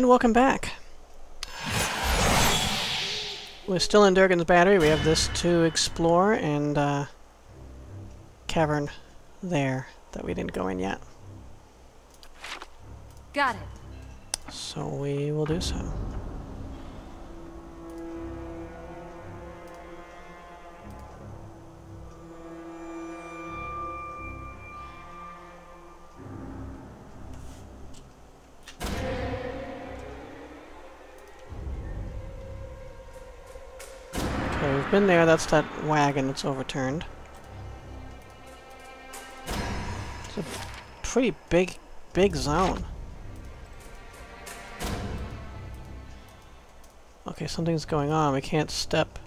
And welcome back. We're still in Durgan's Battery. We have this to explore and uh, cavern there that we didn't go in yet. Got it. So we will do so. Been there. That's that wagon that's overturned. It's a pretty big, big zone. Okay, something's going on. We can't step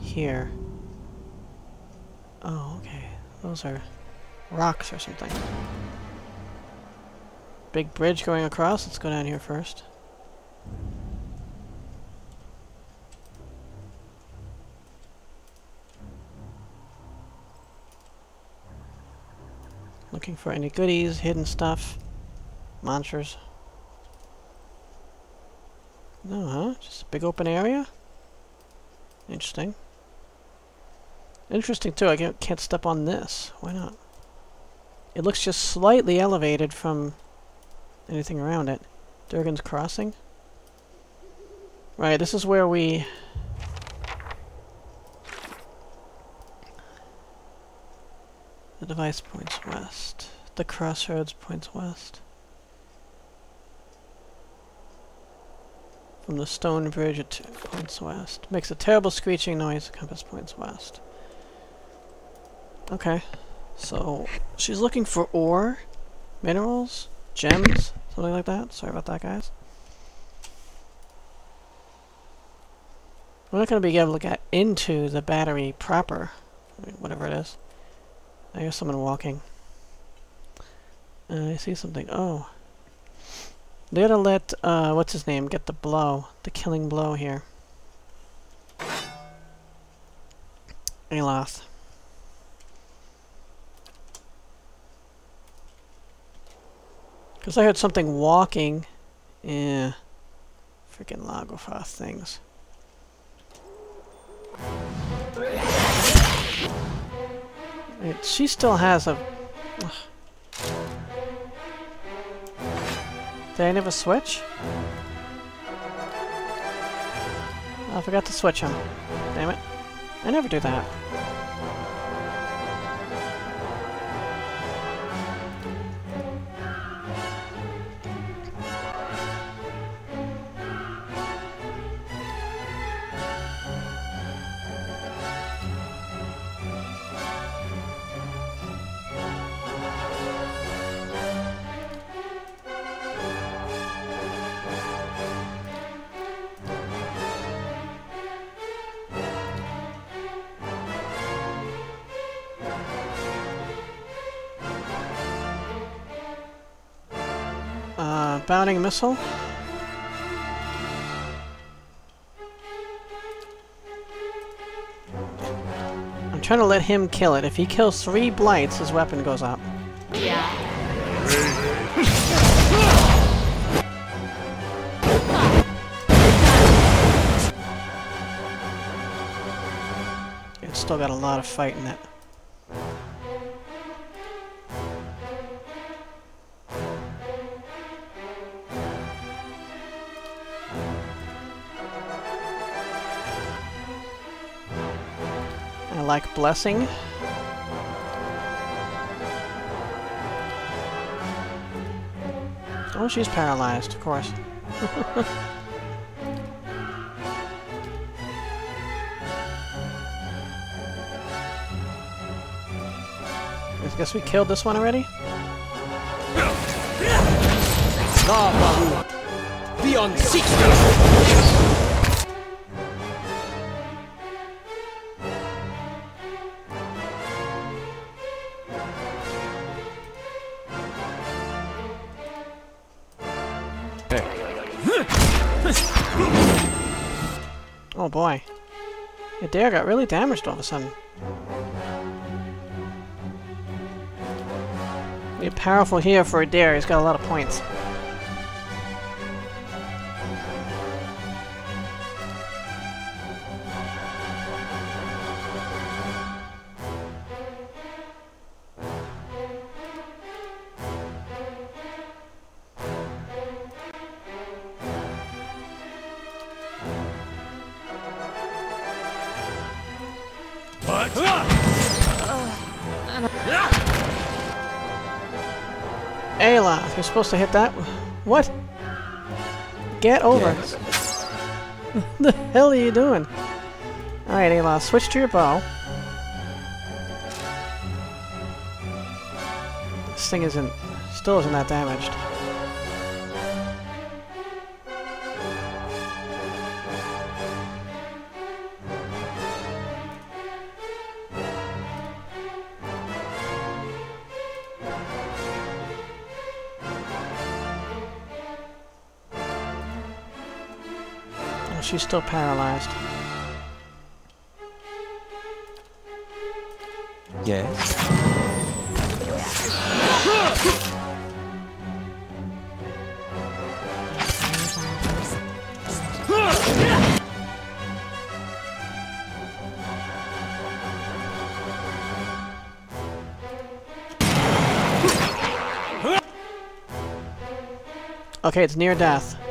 here. Oh, okay. Those are rocks or something. Big bridge going across. Let's go down here first. Looking for any goodies, hidden stuff, monsters. No, huh? Just a big open area? Interesting. Interesting, too. I can't, step on this. Why not? It looks just slightly elevated from anything around it. Durgan's Crossing? Right, this is where we... The device points west. The crossroads points west. From the stone bridge, it points west. Makes a terrible screeching noise. The compass points west. Okay. So, she's looking for ore, minerals, gems, something like that. Sorry about that, guys. We're not going to be able to get into the battery proper, whatever it is. I hear someone walking. Uh, I see something. Oh. They're to let, uh, what's his name, get the blow. The killing blow here. Aloth. Because I heard something walking. Yeah. Freaking Lagufaeth things. She still has a... Ugh. Did I never switch? I forgot to switch him. Damn it. I never do that. Missile? I'm trying to let him kill it. If he kills three blights, his weapon goes up. Yeah. It's still got a lot of fight in it. Like blessing. Oh, she's paralyzed, of course. I guess we killed this one already? Edér got really damaged all of a sudden. Be powerful here for Edér, he's got a lot of points. Supposed to hit that. What? Get over. The hell are you doing? Alright, Ayla, switch to your bow. This thing isn't... still isn't that damaged. She's still paralyzed. Yes. Okay, it's near death.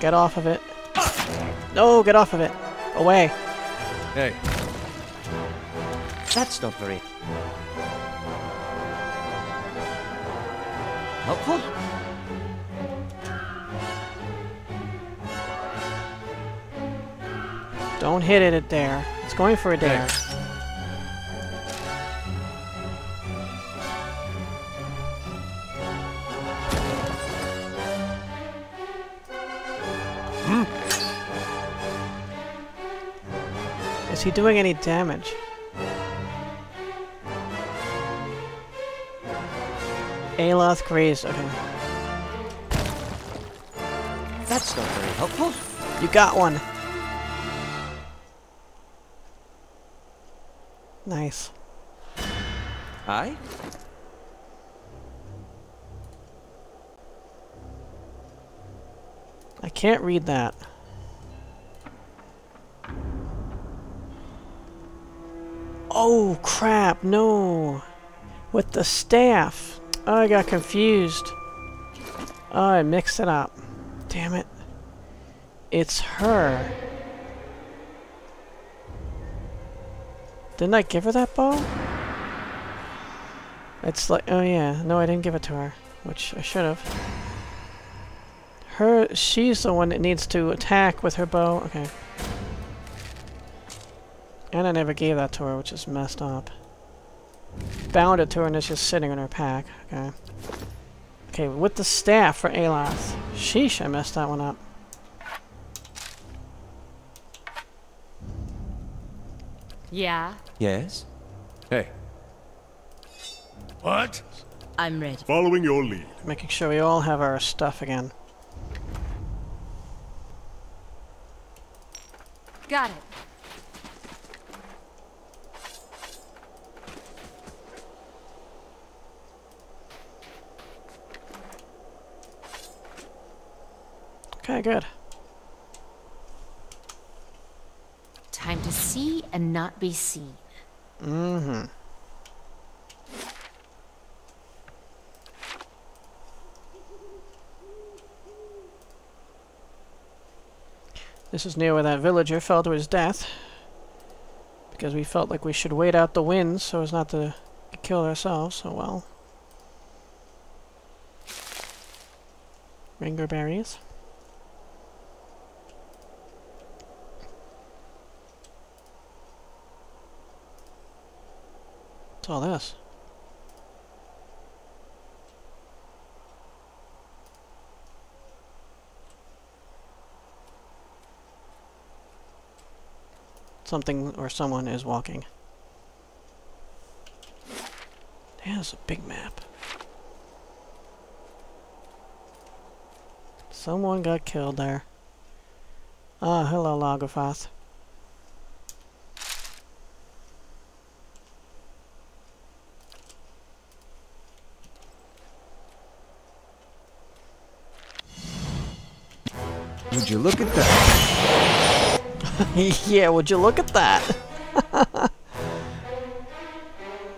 Get off of it. No, get off of it. Away. Hey. That's not very helpful. Don't hit it Edér. It's going for Edér. Is he doing any damage? Aloth grazed. Okay. That's not very helpful. You got one. Nice. Aye. I can't read that. Oh, crap, no. With the staff. Oh, I got confused. Oh, I mixed it up. Damn it. It's her. Didn't I give her that bow? It's like, oh yeah, no I didn't give it to her, which I should have. Her, she's the one that needs to attack with her bow. Okay. And I never gave that to her, which is messed up. Bound it to her and it's just sitting in her pack. Okay. Okay, with the staff for Aloth. Sheesh, I messed that one up. Yeah, Yes. Hey. What? I'm ready. Following your lead. Making sure we all have our stuff again. Got it. Okay, good. Time to see and not be seen. Mm-hmm. This is near where that villager fell to his death. Because we felt like we should wait out the winds so as not to kill ourselves, so well. Ringer berries. What's all this? Something or someone is walking. Yeah, it's a big map. Someone got killed there. Ah, hello, Lagufaeth. Would you look at that? yeah, would you look at that?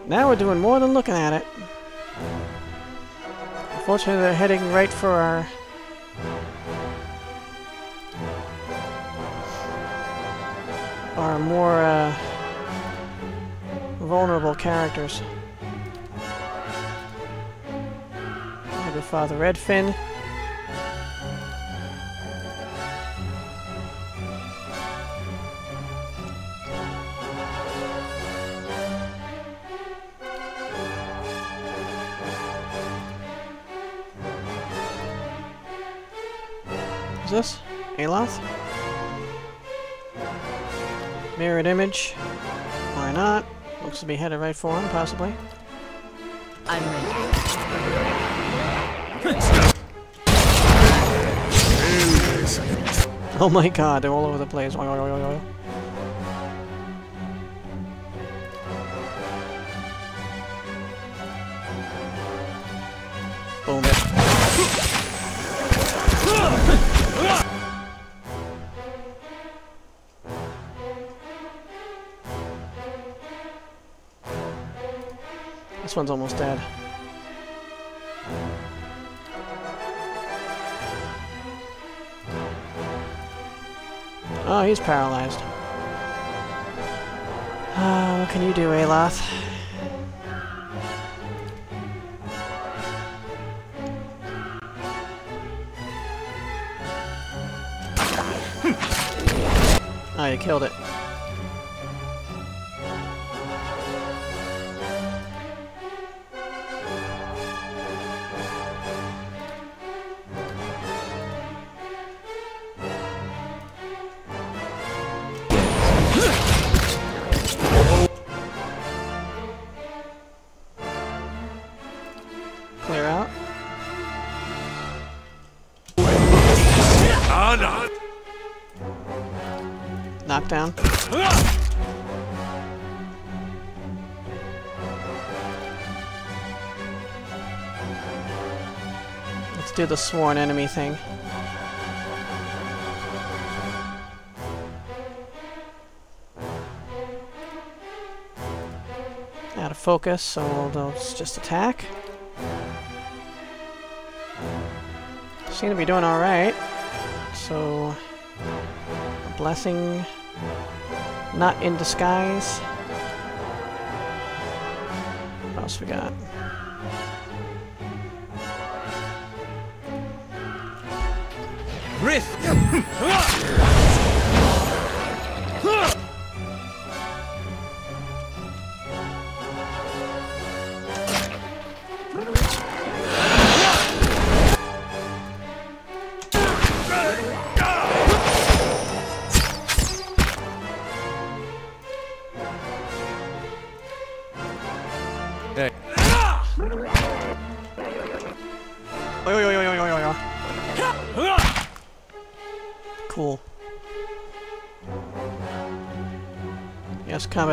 now we're doing more than looking at it. Unfortunately, they're heading right for our... Our more, uh, vulnerable characters. father Redfin. Image. Why not? Looks to be headed right for him, possibly. I'm ready. Oh my god, they're all over the place. One's almost dead. Oh, he's paralyzed. Ah, what can you do, Aloth? Oh, you killed it. Do the sworn enemy thing. Out of focus, so they'll just attack. Seem to be doing alright. So, a blessing not in disguise. What else we got? wrist!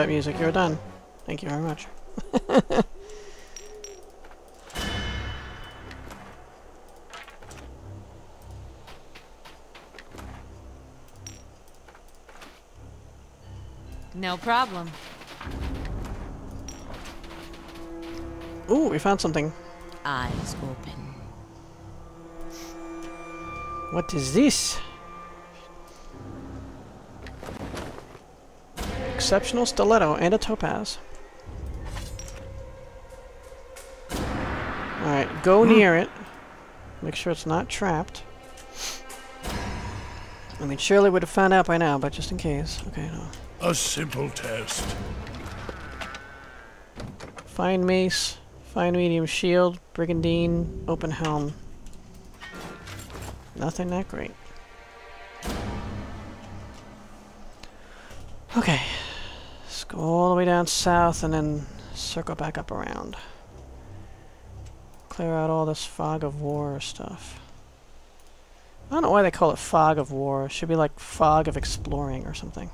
Combat music, you're done. Thank you very much. No problem. Ooh, we found something. Eyes open. What is this? Exceptional stiletto and a topaz. Alright, go hmm. near it. Make sure it's not trapped. I mean, Shirley would have found out by now, but just in case. Okay, no. A simple test. Fine mace, fine medium shield, brigandine, open helm. Nothing that great. Down south and then circle back up around. Clear out all this fog of war stuff. I don't know why they call it fog of war. It should be like fog of exploring or something.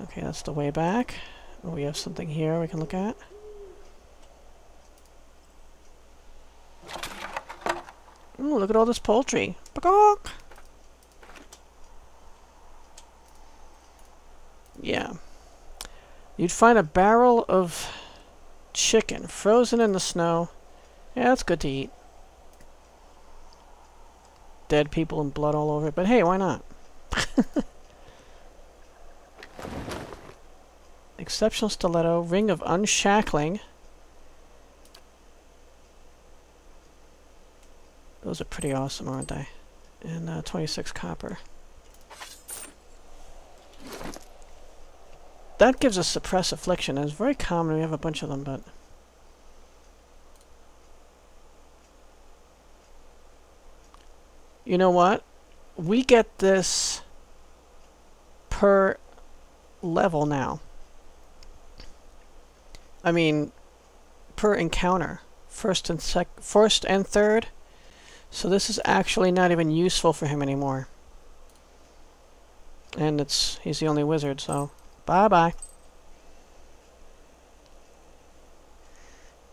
Okay, that's the way back. We have something here we can look at. Ooh, look at all this poultry. Bagok! Yeah. You'd find a barrel of chicken frozen in the snow. Yeah, that's good to eat. Dead people and blood all over it, but hey, why not? Exceptional stiletto, ring of unshackling. Those are pretty awesome, aren't they? And uh, 26 copper. That gives us suppress affliction. It's very common. We have a bunch of them, but you know what? We get this per level now. I mean, per encounter. First and sec first and third. So this is actually not even useful for him anymore. And it's he's the only wizard, so bye bye.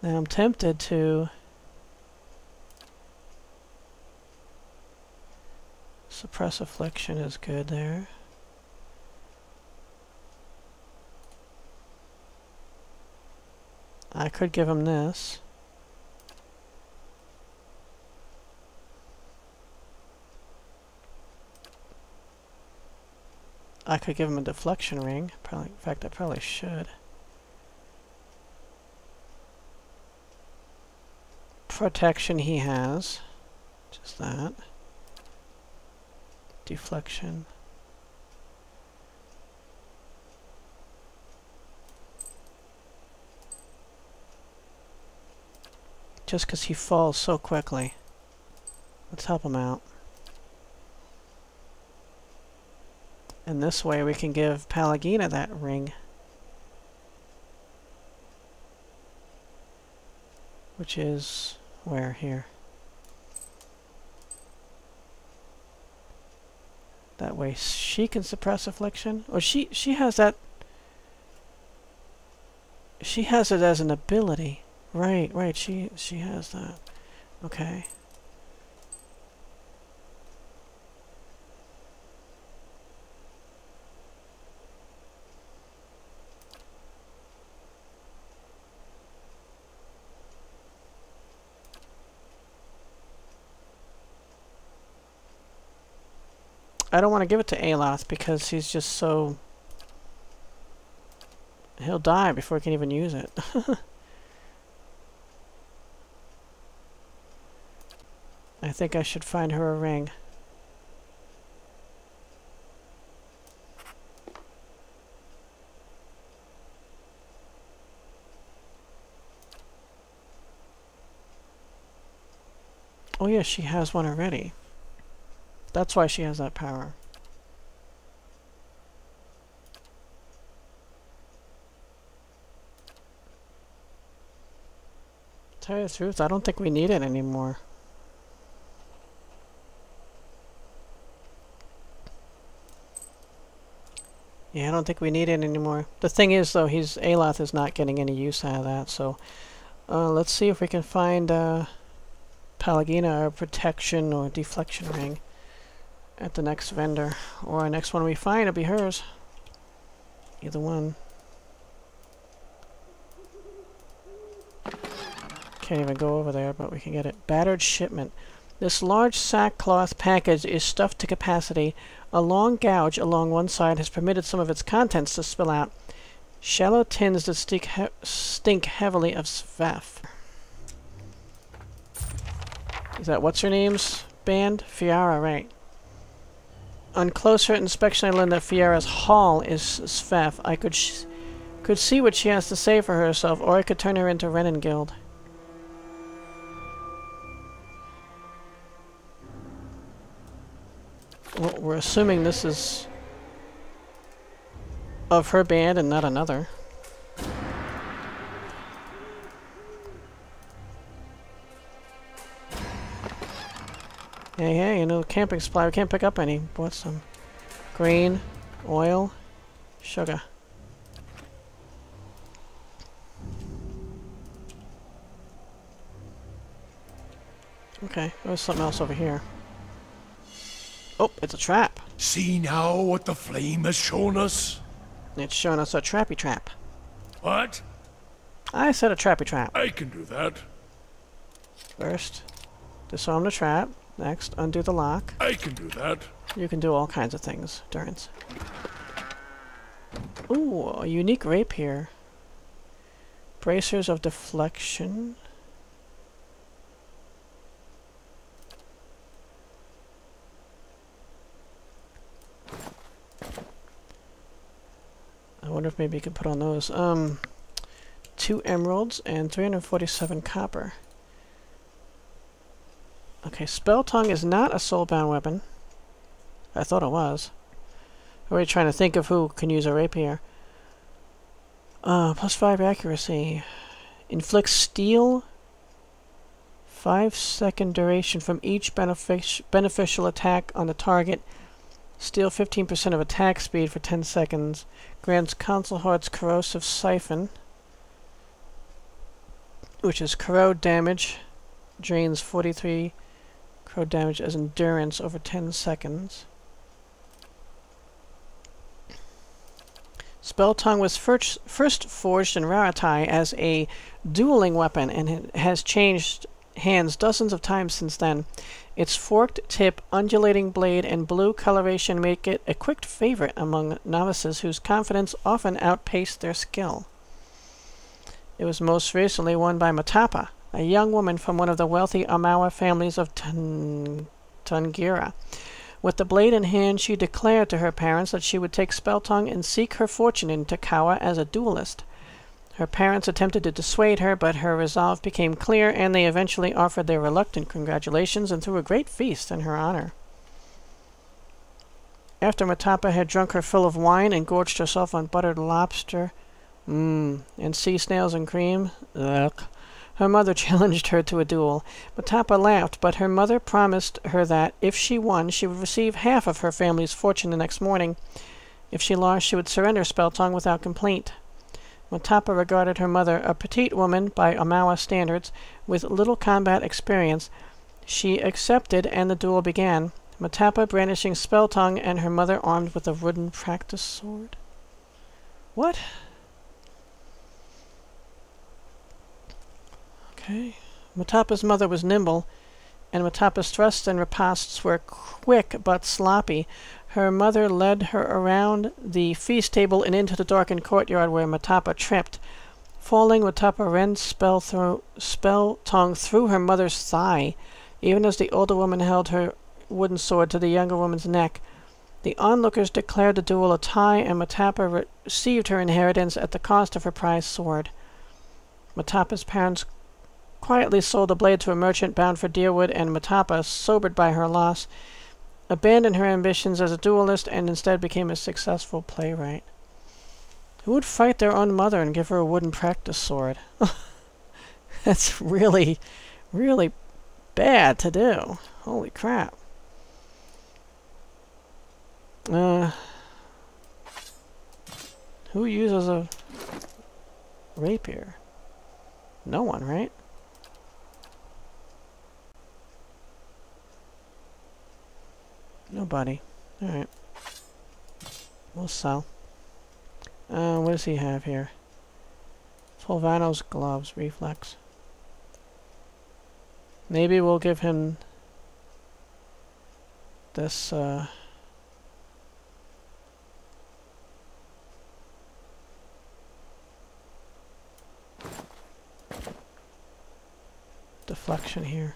Now I'm tempted to suppress affliction is good there. I could give him this. I could give him a deflection ring. Probably, in fact, I probably should. Protection he has. Just that. Deflection. Just because he falls so quickly. Let's help him out. And this way we can give Pallegina that ring. Which is... where? Here. That way she can suppress affliction. Or she, she has that... She has it as an ability. Right, right, she, she has that. Okay. I don't want to give it to Aloth because he's just so... He'll die before he can even use it. I think I should find her a ring. Oh yeah, she has one already. That's why she has that power. Tell you the truth, I don't think we need it anymore. Yeah, I don't think we need it anymore. The thing is, though, he's Aloth is not getting any use out of that, so... Uh, let's see if we can find uh, Pallegina a protection or deflection ring at the next vendor. Or the next one we find, it'll be hers. Either one. Can't even go over there, but we can get it. Battered shipment. This large sackcloth package is stuffed to capacity. A long gouge along one side has permitted some of its contents to spill out. Shallow tins that stink, he stink heavily of svef. Is that what's her name's band? Fiara, right. On closer inspection, I learned that Fiara's Hall is Svef. I could could see what she has to say for herself, or I could turn her into Renengild. Well, we're assuming this is of her band and not another. Hey, hey, you know, camping supply, we can't pick up any. What's some? Grain, oil, sugar. Okay, there's something else over here. Oh, it's a trap. See now what the flame has shown us? It's showing us a trappy trap. What? I said a trappy trap. I can do that. First, disarm the trap. Next, undo the lock. I can do that. You can do all kinds of things, Durance. Ooh, a unique rape here. Bracers of deflection. I wonder if maybe you could put on those. Um, two emeralds and 347 copper. Okay, Spelltongue is not a soulbound weapon. I thought it was. I'm already trying to think of who can use a rapier. Uh, plus 5 accuracy. Inflicts steel. 5 second duration from each benefic beneficial attack on the target. Steal 15% of attack speed for 10 seconds. Grants Concelhaut's Corrosive Siphon. Which is corrode damage. Drains 43 corrode damage as endurance over 10 seconds. Spelltongue was first, first forged in Rauatai as a dueling weapon and has changed hands dozens of times since then. Its forked tip, undulating blade, and blue coloration make it a quick favorite among novices whose confidence often outpaced their skill. It was most recently won by Matapa, a young woman from one of the wealthy Aumaua families of Tun Tungira. With the blade in hand, she declared to her parents that she would take Spelltongue and seek her fortune in Takawa as a duelist. Her parents attempted to dissuade her, but her resolve became clear, and they eventually offered their reluctant congratulations and threw a great feast in her honor. After Matapa had drunk her fill of wine and gorged herself on buttered lobster, mmm, and sea snails and cream, ugh, her mother challenged her to a duel. Matapa laughed, but her mother promised her that, if she won, she would receive half of her family's fortune the next morning. If she lost, she would surrender Spelltongue without complaint. Matapa regarded her mother, a petite woman by Aumaua standards, with little combat experience. She accepted, and the duel began. Matapa brandishing Spelltongue, and her mother armed with a wooden practice sword. What? Okay. Matapa's mother was nimble, and Matapa's thrusts and ripostes were quick but sloppy. Her mother led her around the feast table and into the darkened courtyard where Matapa tripped. Falling, Matapa ran spell, through, spell tongue through her mother's thigh, even as the older woman held her wooden sword to the younger woman's neck. The onlookers declared the duel a tie, and Matapa received her inheritance at the cost of her prized sword. Matapa's parents quietly sold the blade to a merchant bound for Dyrwood, and Matapa, sobered by her loss, abandoned her ambitions as a duelist and instead became a successful playwright. Who would fight their own mother and give her a wooden practice sword? That's really, really bad to do. Holy crap. Uh, who uses a rapier? No one, right? Nobody. Alright. We'll sell. Uh, what does he have here? Fulvano's gloves, reflex. Maybe we'll give him this, uh... deflection here.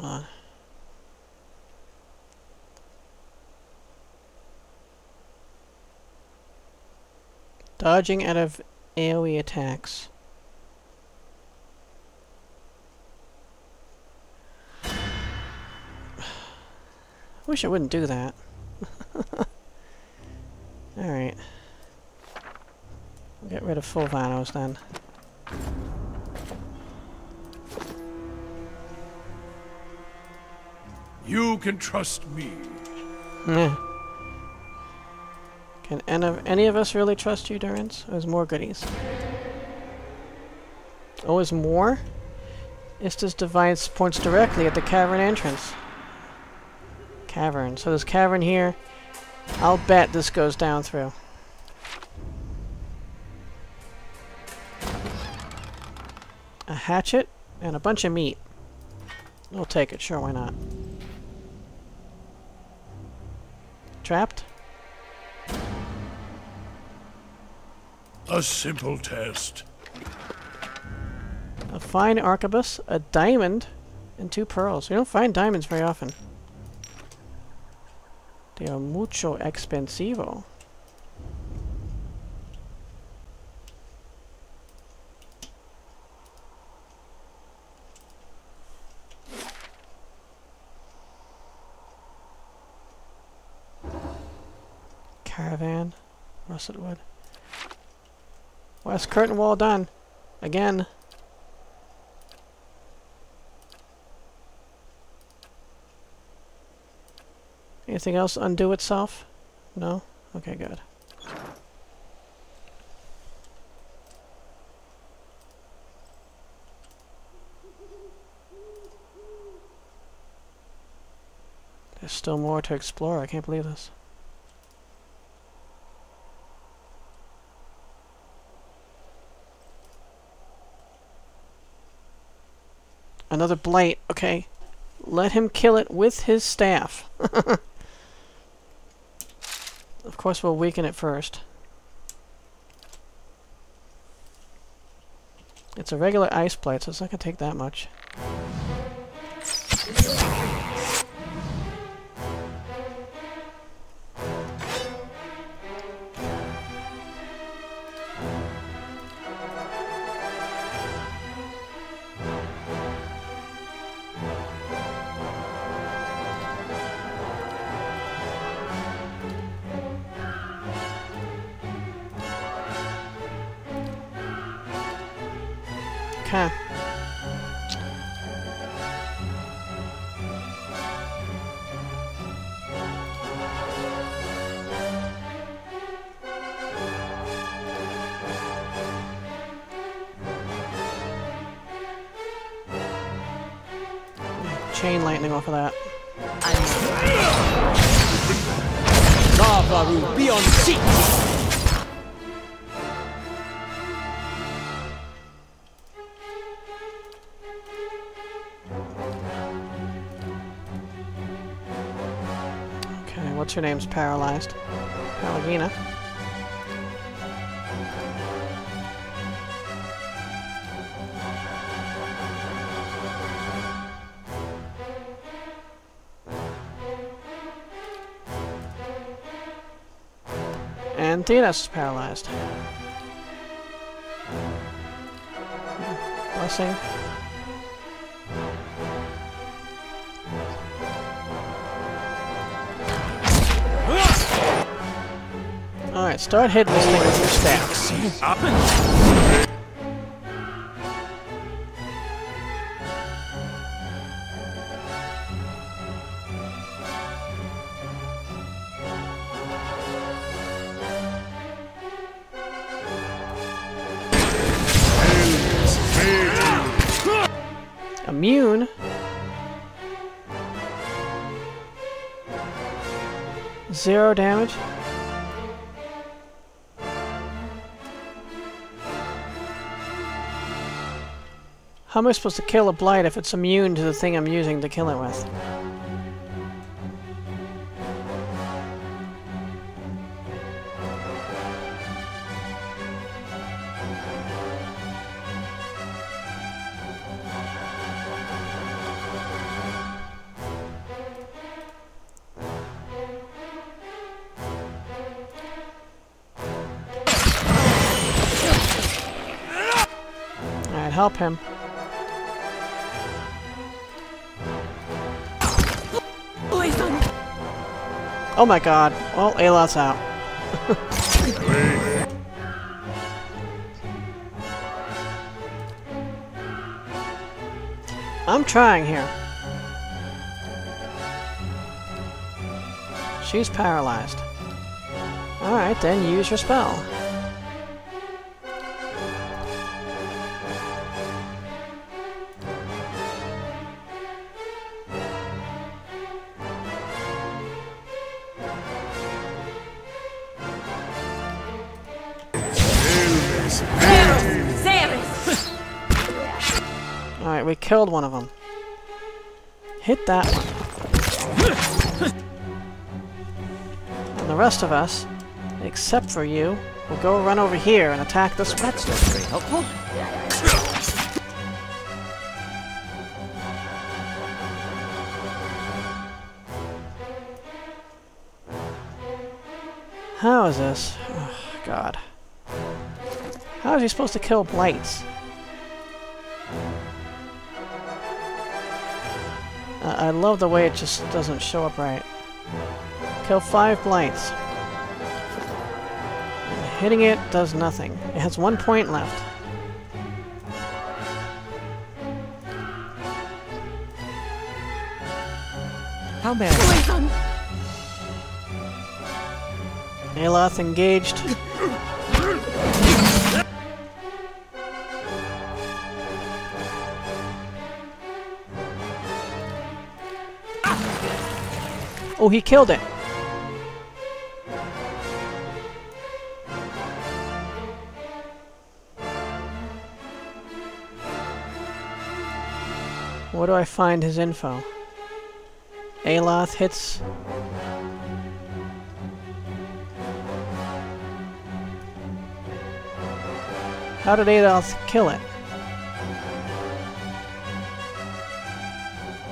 on. Dodging out of AoE attacks. I wish I wouldn't do that. Alright. Get rid of Fulvanos then. You can trust me. Yeah. Can any of, any of us really trust you, Durance? There's more goodies. Oh, is more? Ista's device points directly at the cavern entrance. Cavern. So this cavern here. I'll bet this goes down through. A hatchet and a bunch of meat. We'll take it, sure, why not? Trapped? A simple test. A fine arquebus, a diamond, and two pearls. We don't find diamonds very often. They are mucho expensivo. Caravan, russet wood. West curtain wall done. Again. Anything else undo itself? No? Okay, good. There's still more to explore. I can't believe this. Another blight. Okay. Let him kill it with his staff. of course, we'll weaken it first. It's a regular ice plate, so it's not going to take that much. Chain lightning off of that. Lavaru, be on seat! Okay, what's her name's paralyzed? Pallegina. Theodos is paralyzed. Blessing. Alright, start hitting this thing with your staffs. How am I supposed to kill a blight if it's immune to the thing I'm using to kill it with? Help him. Oh my god. Well, Ayla's out. I'm trying here. She's paralyzed. Alright, then use your spell. Alright, we killed one of them. Hit that one. And the rest of us, except for you, will go run over here and attack this. That's not very helpful. How is this? Oh, God. How is he supposed to kill blights? I, I love the way it just doesn't show up right. Kill five blights. Hitting it does nothing. It has one point left. How bad? Aloth engaged. Oh, he killed it. Where do I find his info? Aloth hits... How did Aloth kill it?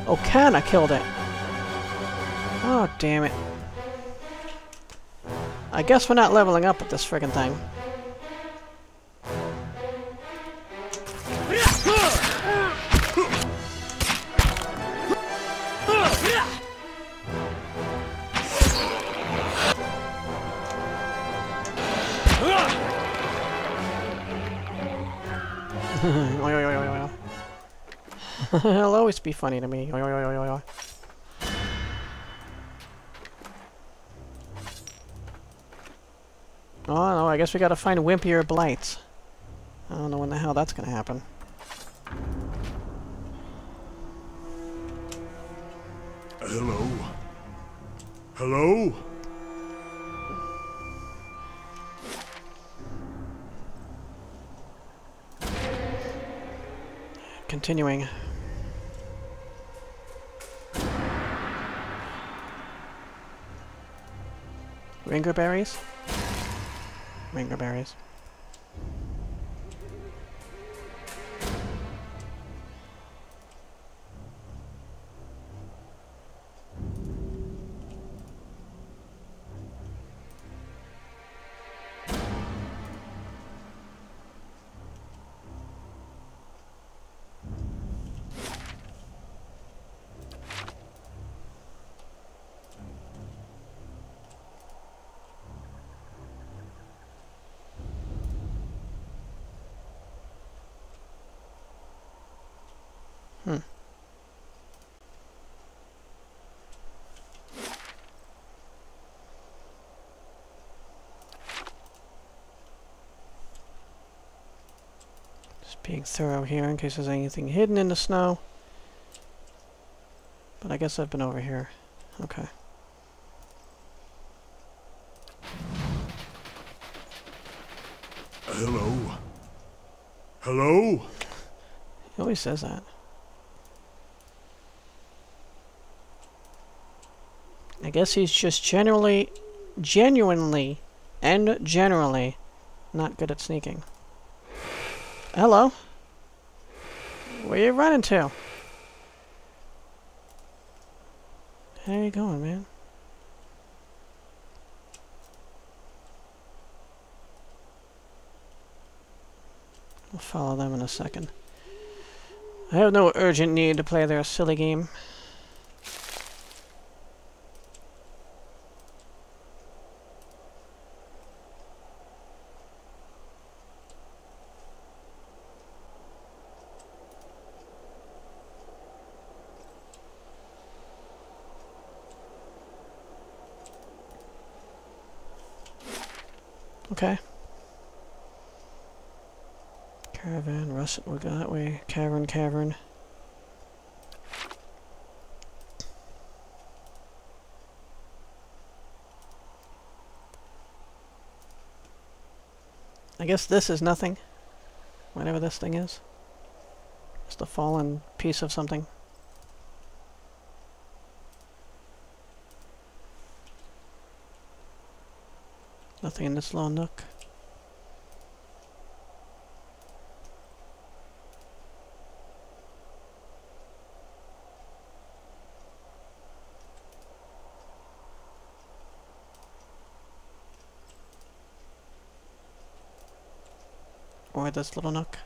Oh, Kana killed it. Oh, damn it. I guess we're not leveling up with this friggin' thing. It'll always be funny to me. Guess we gotta find wimpier blights. I don't know when the hell that's gonna happen. Hello? Hello? Continuing. Ringer berries? Ringer berries. Thorough here in case there's anything hidden in the snow. But I guess I've been over here. Okay. Hello? Hello? He always says that. I guess he's just generally, genuinely, and generally not good at sneaking. Hello? Where you running to? How you going, man? We'll follow them in a second. I have no urgent need to play their silly game. Okay. Caravan, russet, we'll go that way. Cavern, cavern. I guess this is nothing. Whatever this thing is. Just a fallen piece of something. Nothing in this little nook. This little nook.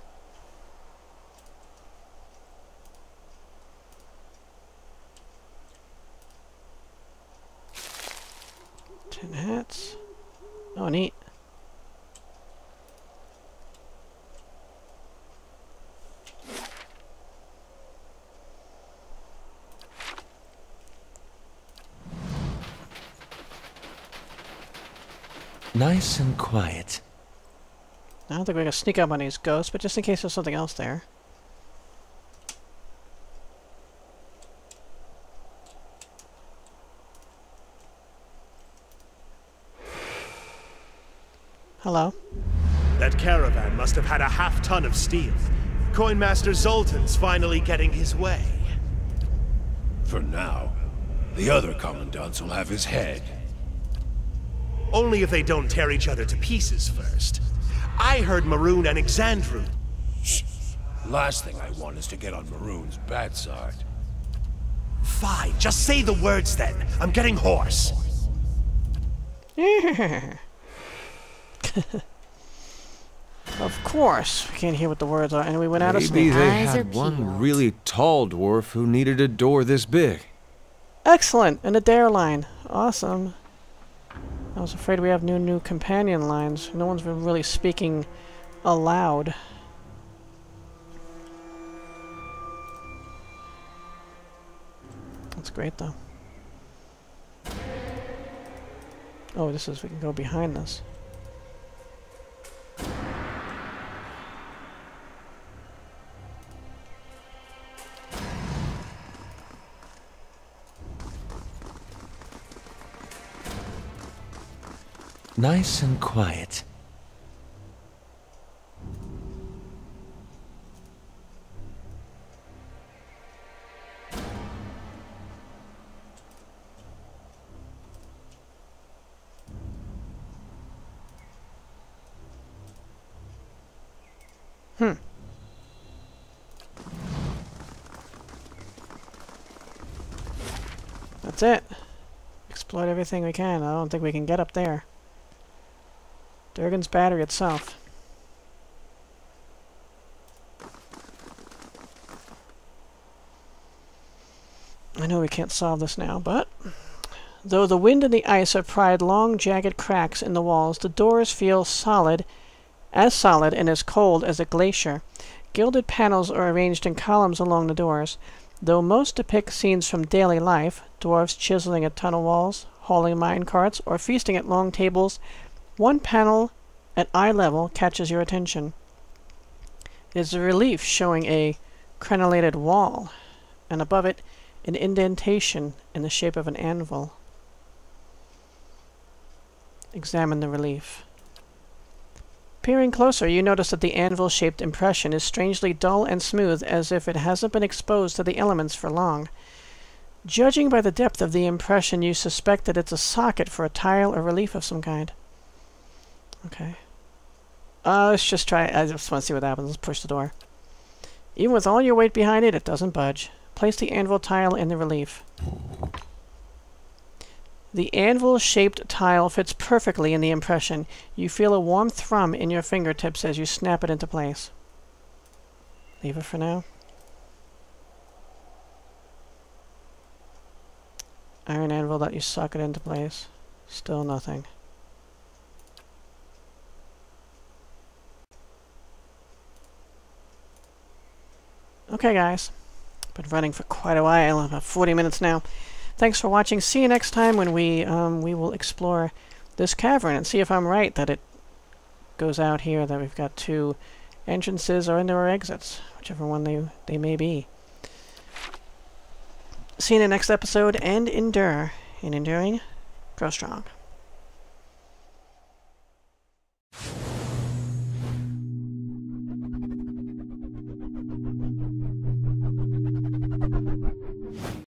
Tin hats. Oh, neat. Nice and quiet. I don't think we're gonna sneak up on these ghosts, but just in case there's something else there. Hello. That caravan must have had a half ton of steel. Coinmaster Zoltan's finally getting his way. For now. The other commandants will have his head. Only if they don't tear each other to pieces first. I heard Maroon and Exandru. Last thing I want is to get on Maroon's bad side. Fine, just say the words then. I'm getting hoarse. of course. We can't hear what the words are, and we went out of Maybe they Eyes had one peeled. really tall dwarf who needed a door this big. Excellent! And a dare line. Awesome. I was afraid we have new new companion lines. No one's been really speaking aloud. That's great though. Oh, this is we can go behind this. Nice and quiet. Hmm. That's it. Exploit everything we can. I don't think we can get up there. Durgan's battery itself. I know we can't solve this now, but... Though the wind and the ice have pried long, jagged cracks in the walls, the doors feel solid, as solid and as cold as a glacier. Gilded panels are arranged in columns along the doors. Though most depict scenes from daily life, dwarves chiseling at tunnel walls, hauling mine carts, or feasting at long tables, one panel at eye level catches your attention. It is a relief showing a crenellated wall, and above it an indentation in the shape of an anvil. Examine the relief. Peering closer, you notice that the anvil-shaped impression is strangely dull and smooth, as if it hasn't been exposed to the elements for long. Judging by the depth of the impression, you suspect that it's a socket for a tile or relief of some kind. Okay. Uh, let's just try I just want to see what happens. Let's push the door. Even with all your weight behind it, it doesn't budge. Place the anvil tile in the relief. The anvil-shaped tile fits perfectly in the impression. You feel a warm thrum in your fingertips as you snap it into place. Leave it for now. Iron anvil that you suck it into place. Still nothing. Okay, guys. Been running for quite a while, about 40 minutes now. Thanks for watching. See you next time when we um, we will explore this cavern and see if I'm right that it goes out here, that we've got two entrances or indoor exits, whichever one they, they may be. See you in the next episode, and endure. In enduring, grow strong.